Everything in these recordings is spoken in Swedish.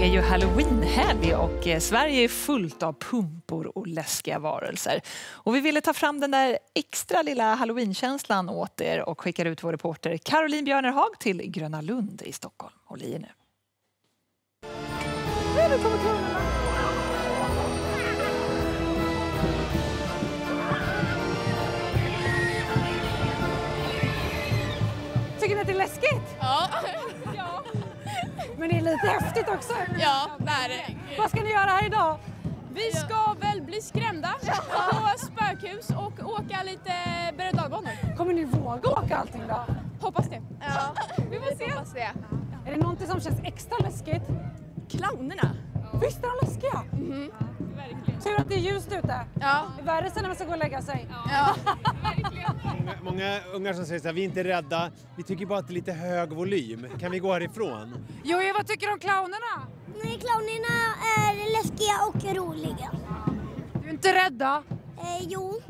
Det är ju halloweenhelg och eh, Sverige är fullt av pumpor och läskiga varelser. Och vi ville ta fram den där extra lilla halloweenkänslan åt er och skickar ut vår reporter Caroline Björnerhag till Gröna Lund i Stockholm. Håll i er nu. Kommer. Tycker ni att det är läskigt? Ja, Men det är lite häftigt också. ja det är det. Vad ska ni göra här idag? Vi ska väl bli skrämda på spökhus och åka lite berg och. Kommer ni våga åka allting då? Hoppas det. Ja, vi får se. Hoppas det. Är det någonting som känns extra läskigt? Clownerna. Visst är de läskiga? Tur att det är ljust ute. Ja. Det är värre sen när man ska gå och lägga sig. ja. Många, många ungar som säger så här, vi är inte rädda, vi tycker bara att det är lite hög volym. Kan vi gå härifrån? Jojo, vad tycker du om clownerna? Nej, clownerna är läskiga och roliga. Du är inte rädda? Eh, jo,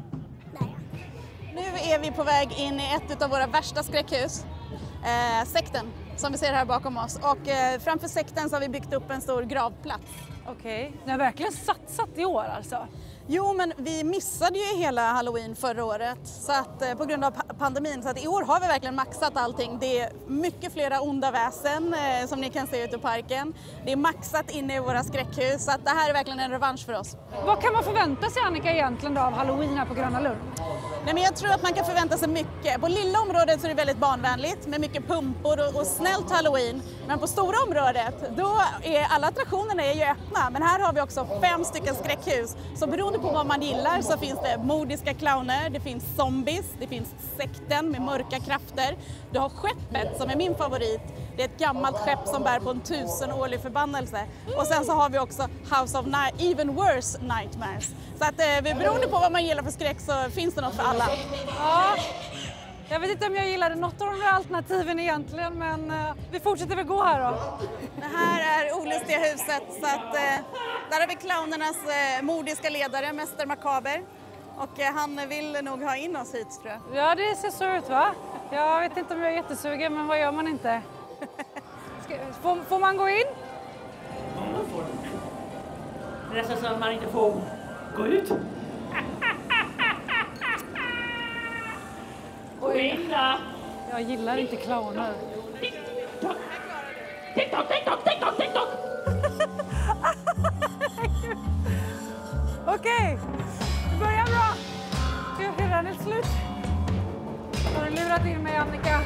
det är jag. Nu är vi på väg in i ett av våra värsta skräckhus, eh, sekten, som vi ser här bakom oss. Och eh, framför sekten så har vi byggt upp en stor gravplats. Okej, ni har verkligen satsat i år alltså. Jo, men vi missade ju hela halloween förra året så att, eh, på grund av pa- pandemin. Så att i år har vi verkligen maxat allting. Det är mycket flera onda väsen eh, som ni kan se ute i parken. Det är maxat inne i våra skräckhus så att det här är verkligen en revansch för oss. Vad kan man förvänta sig Annika egentligen då av halloween här på Gröna Lund? Nej, men jag tror att man kan förvänta sig mycket. På lilla området så är det väldigt barnvänligt med mycket pumpor och, och snällt halloween. Men på stora området, då är alla attraktionerna är ju öppna. Men här har vi också fem stycken skräckhus. Så beroende på vad man gillar så finns det modiska clowner, det finns zombies, det finns sekten med mörka krafter. Du har skeppet som är min favorit. Det är ett gammalt skepp som bär på en tusenårig förbannelse. Och sen så har vi också House of Ni- Even Worse Nightmares. Så att eh, beroende på vad man gillar för skräck så finns det något för alla. Ja, jag vet inte om jag gillade något av de där alternativen egentligen men eh, vi fortsätter väl gå här då. Det här är Olustiga huset så att eh, där har vi clownernas eh, mordiska ledare, Mäster Makaber. Och han vill nog ha in oss hit tror jag. Ja, det ser så ut va? Jag vet inte om jag är jättesugen, men vad gör man inte? Ska, får, får man gå in? Det är nästan så att man inte får gå ut. Då! Jag gillar inte clowner. TikTok, TikTok, TikTok, TikTok! Okej, det börjar bra. Hur är slut? Har du lurat in mig Annika?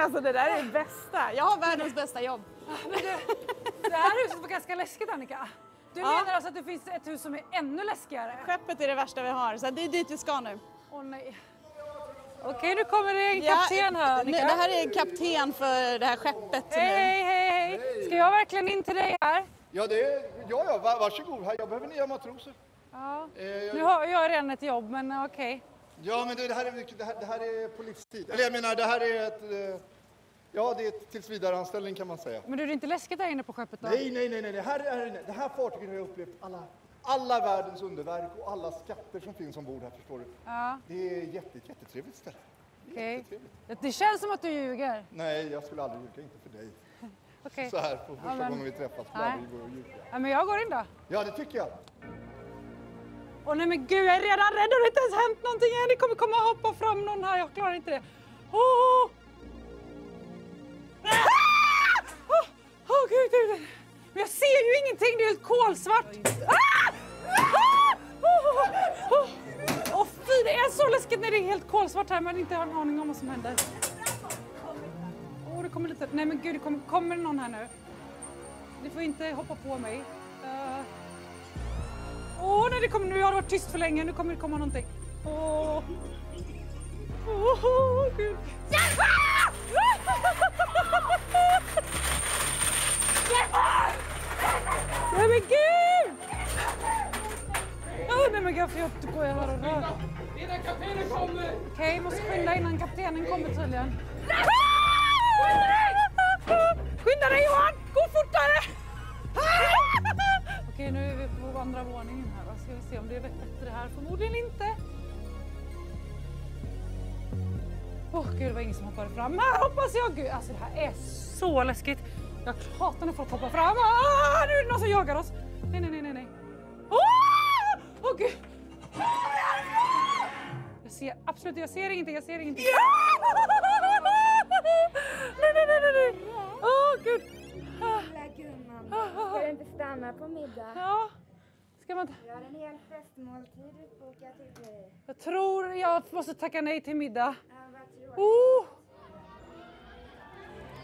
Alltså det där är det bästa. Jag har världens bästa jobb. Men du, det här huset var ganska läskigt Annika. Du Ja. menar alltså att det finns ett hus som är ännu läskigare? Skeppet är det värsta vi har så det är dit vi ska nu. Åh nej. Okej, nu kommer det en kapten här nu, Annika. det här är kapten för det här skeppet. Hej, hej, hej, hej. Ska jag verkligen in till dig här? Ja, det är, ja, ja va- varsågod. Jag behöver nya matroser. Ja. Eh, jag- Nu har jag redan ett jobb, men okej. Ja, men det, det, här är, det, här, det här är på livstid. Eller jag menar, det här är ett... eh, Ja, det är ett tillsvidareanställning kan man säga. Men du, det är inte läskigt där inne på skeppet då? Nej, nej, nej, nej. Det här, är, det här fartyget har jag upplevt alla, alla världens underverk och alla skatter som finns ombord här, förstår du. Ja, Det är jätte, jättetrevligt ställe. okej. Jättetrevligt. Det, det känns som att du ljuger. Nej, jag skulle aldrig ljuga, inte för dig. Okej. Så här på första Ja, men- gången vi träffas skulle jag aldrig gå och ljuga. Ja, men jag går in då. Ja, det tycker jag. Åh nej men gud, jag är redan rädd. Det har inte ens hänt någonting än. Det kommer komma och hoppa fram någon här. Jag klarar inte det. Åh! Ah! Åh, oh, gud, gud. Men jag ser ju ingenting. Det är helt kolsvart. Ah! Ah! Åh, oh, oh, fy, det är så läskigt när det är helt kolsvart här Man inte har en aning om vad som händer. Åh, det kommer lite... Nej men gud, det kommer, kommer någon här nu? Ni får inte hoppa på mig. Nej, det kommer, nu har det varit tyst för länge. Nu kommer det komma någonting. Åh. Åh, oh, gud. Hjälp! Nej men gud! Oh, nej men gud, för jag går jag här och rör. Innan kaptenen kommer! Okej, måste skynda innan kaptenen kommer tydligen. Skynda dig Johan! Gå fortare! Okej, nu är vi på andra våningen här. va. Ska vi se om det är bättre här? Förmodligen inte. Åh gud, det var ingen som hoppade fram. Här hoppas jag! Gud, alltså det här är så läskigt. Jag hatar när folk hoppar fram. Ah, nu är det någon som jagar oss. Nej, nej, nej, nej. nej. Åh, Åh gud! Jag ser absolut, jag ser ingenting, jag ser ingenting. Nej, nej, nej, nej, nej. Åh gud. Inte stanna på middag? Ja, ska man... Vi har en hel festmåltid utbokad till dig. Jag tror jag måste tacka nej till middag. Ja. Oh.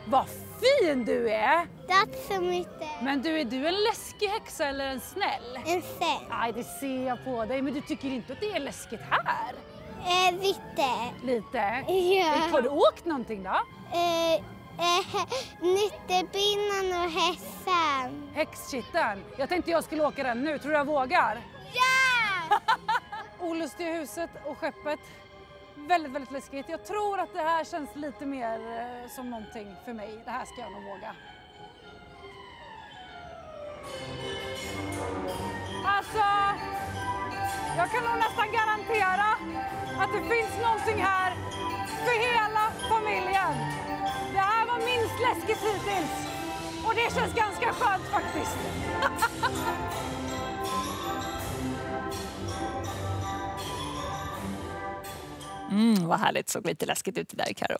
Vad fin du är! Tack så mycket. Men du, är du en läskig häxa eller en snäll? En säng. Nej, det ser jag på dig. Men du tycker inte att det är läskigt här? Eh, lite. Lite? Ja. Har du åkt någonting då? Eh, eh, Nyttebinnan och hässan. Häxkitteln. Jag tänkte jag skulle åka den nu. Tror du jag vågar? Ja! Olustiga huset och skeppet. Väldigt, väldigt läskigt. Jag tror att det här känns lite mer eh, som någonting för mig. Det här ska jag nog våga. Alltså, jag kan nog nästan garantera att det finns någonting här för hela familjen läskigt hittills. Och det känns ganska skönt faktiskt. Mm, vad härligt, såg lite läskigt ut det där Karo.